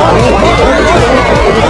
やった